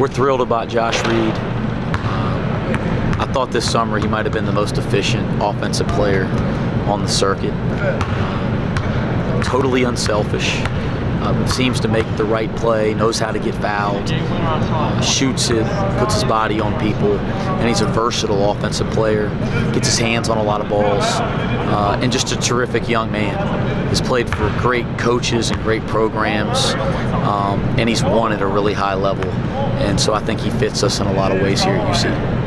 We're thrilled about Josh Reed. Um, I thought this summer he might have been the most efficient offensive player on the circuit. Um, totally unselfish. Um, seems to make the right play, knows how to get fouled, shoots it, puts his body on people, and he's a versatile offensive player. Gets his hands on a lot of balls, uh, and just a terrific young man. He's played for great coaches and great programs, um, and he's won at a really high level. And so I think he fits us in a lot of ways here at UC.